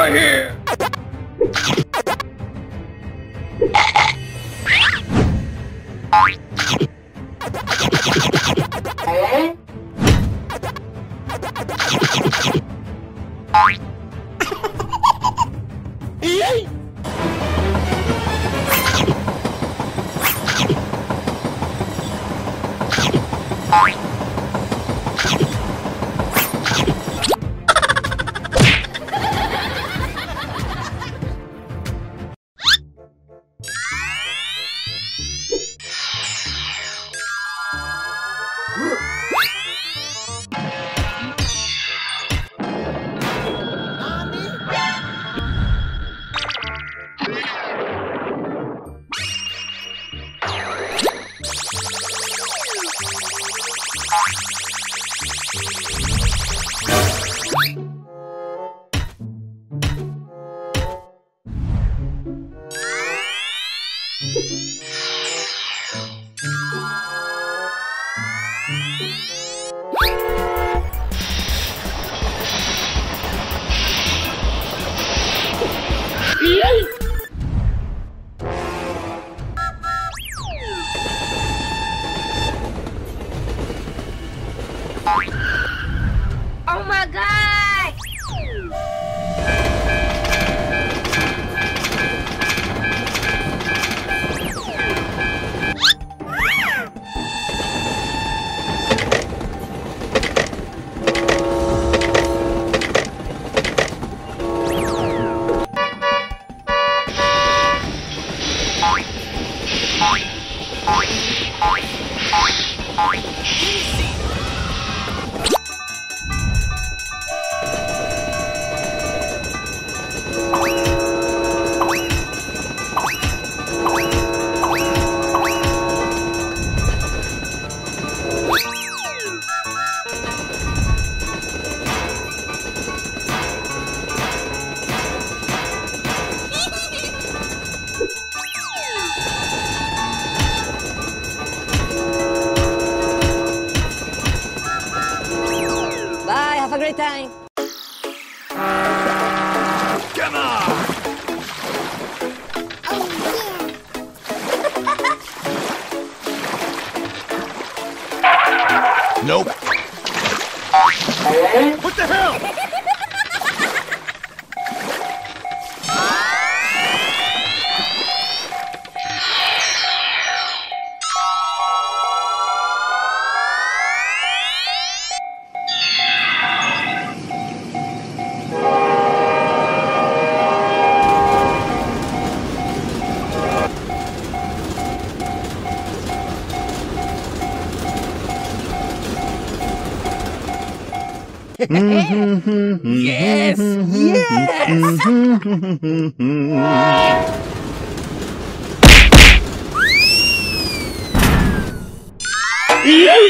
over here! Huh? Bye. Time. Come on! Nope. What the hell? Yes, yes.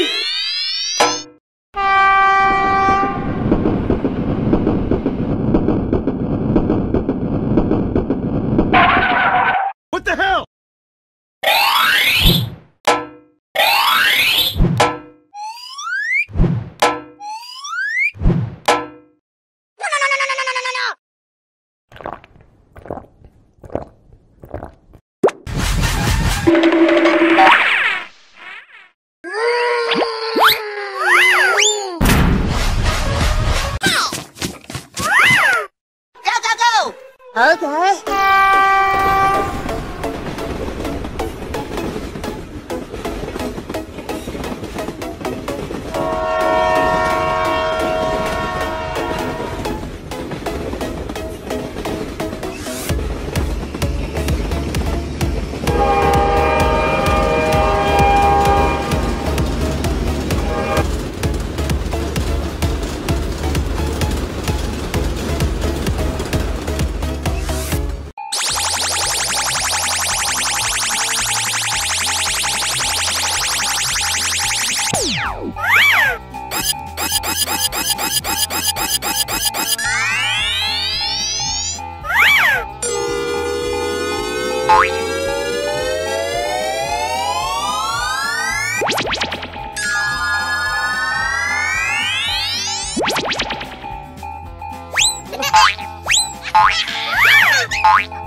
Bye.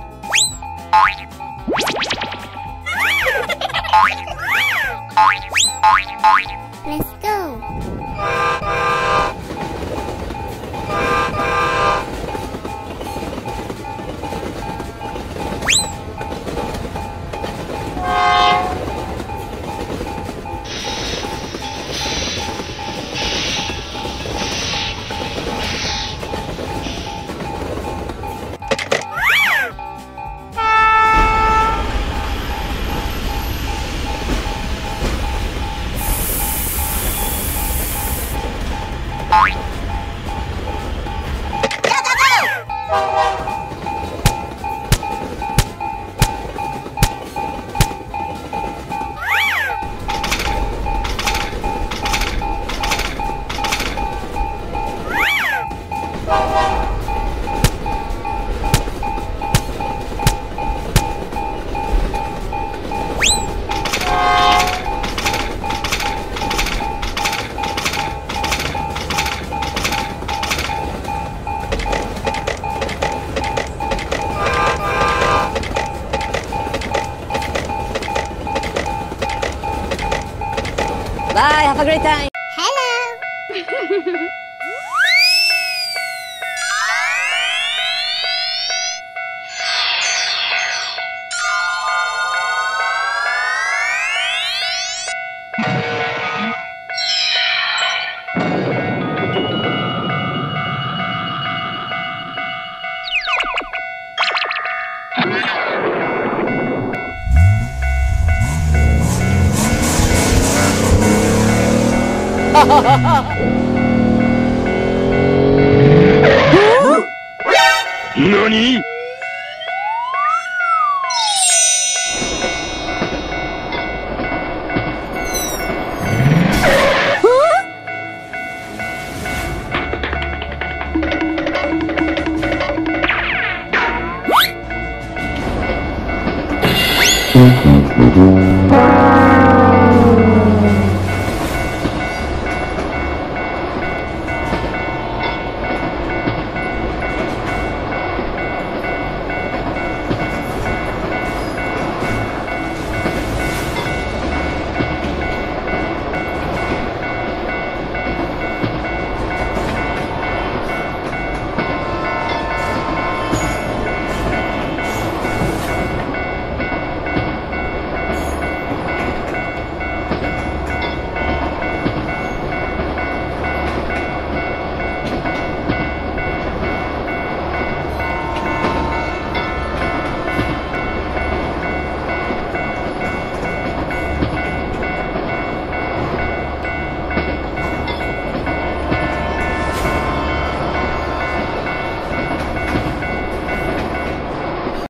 Bye, have a great time. Hello.